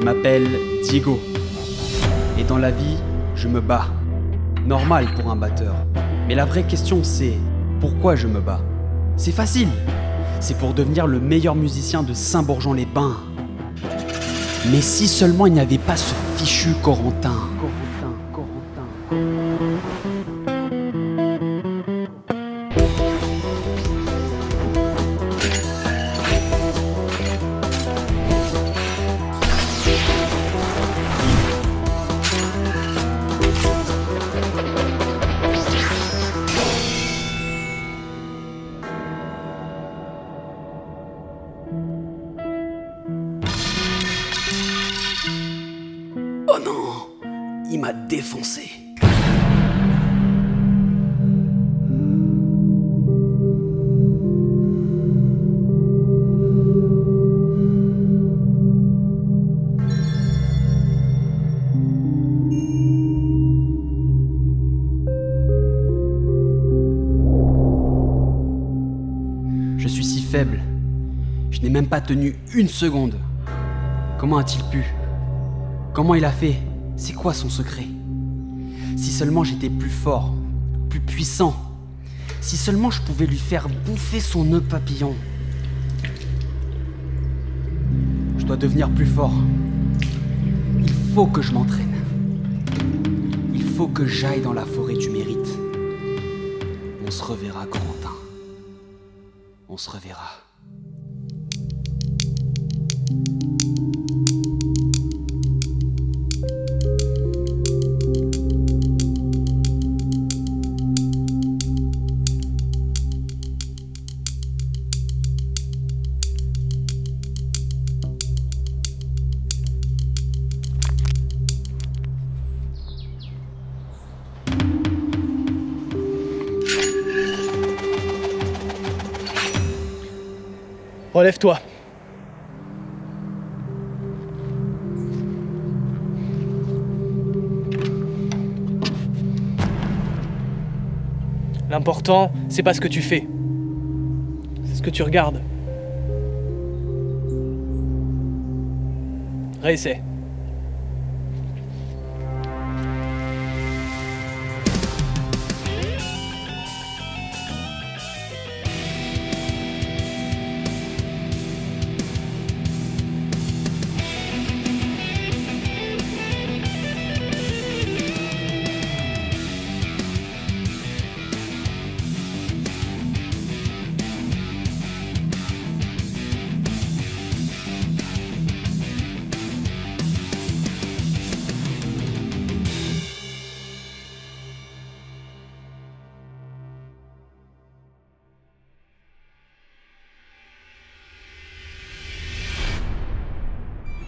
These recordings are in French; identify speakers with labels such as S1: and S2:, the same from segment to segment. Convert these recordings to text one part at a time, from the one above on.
S1: Je m'appelle Diego. Et dans la vie, je me bats. Normal pour un batteur. Mais la vraie question c'est pourquoi je me bats? C'est facile. C'est pour devenir le meilleur musicien de Saint-Bourgeon-les-Bains. Mais si seulement il n'y avait pas ce fichu Corentin. M'a défoncé. Je suis si faible. Je n'ai même pas tenu une seconde. Comment a-t-il pu? Comment il a fait? C'est quoi son secret? Si seulement j'étais plus fort, plus puissant, si seulement je pouvais lui faire bouffer son nœud papillon. Je dois devenir plus fort. Il faut que je m'entraîne. Il faut que j'aille dans la forêt du mérite. On se reverra, Corentin. On se reverra.
S2: Relève-toi. L'important, c'est pas ce que tu fais. C'est ce que tu regardes. Réessaie.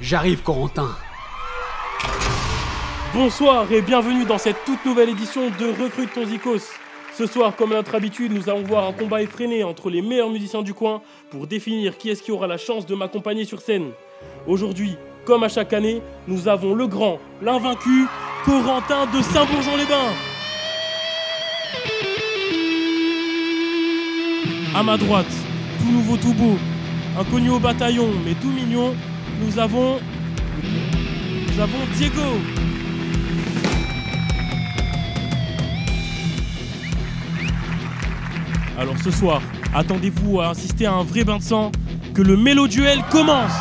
S1: J'arrive, Corentin.
S2: Bonsoir et bienvenue dans cette toute nouvelle édition de Recrute ton Zikos. Ce soir, comme à notre habitude, nous allons voir un combat effréné entre les meilleurs musiciens du coin pour définir qui est-ce qui aura la chance de m'accompagner sur scène. Aujourd'hui, comme à chaque année, nous avons le grand, l'invaincu, Corentin de Saint-Bourgeon-les-Bains. À ma droite, tout nouveau, tout beau, inconnu au bataillon, mais tout mignon, nous avons. Nous avons Diego. Alors ce soir, attendez-vous à assister à un vrai bain de sang, que le méloduel commence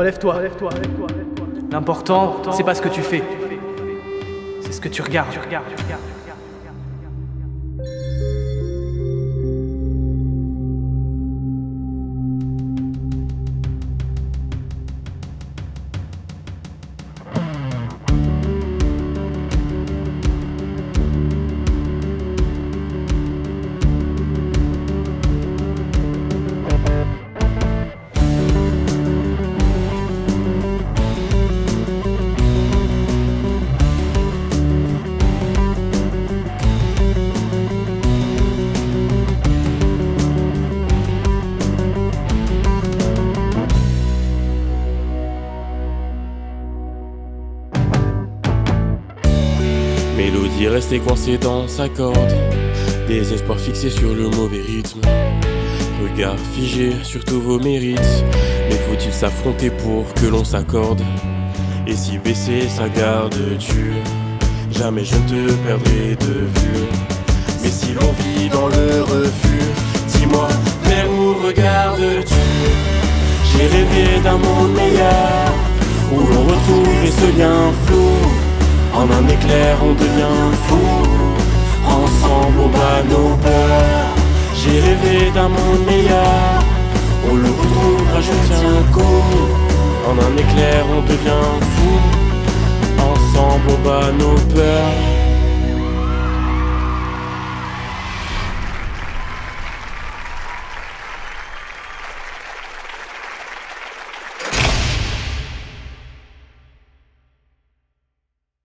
S3: relève-toi. L'important, c'est pas ce que tu fais. C'est ce que tu regardes.
S2: Mélodie restée coincée dans sa corde, des espoirs fixés sur le mauvais rythme. Regard figé sur tous vos mérites, mais faut-il s'affronter pour que l'on s'accorde? Et si baisser sa garde tue, jamais je ne te perdrai de vue. Mais si l'on vit dans le refus, dis-moi vers où regardes-tu? J'ai rêvé d'un monde meilleur, où l'on retrouvait ce lien. En un éclair on devient fou. Ensemble on bat nos peurs. J'ai rêvé d'un monde meilleur. On le retrouvera je tiens un coup. En un éclair on devient fou. Ensemble on bat nos peurs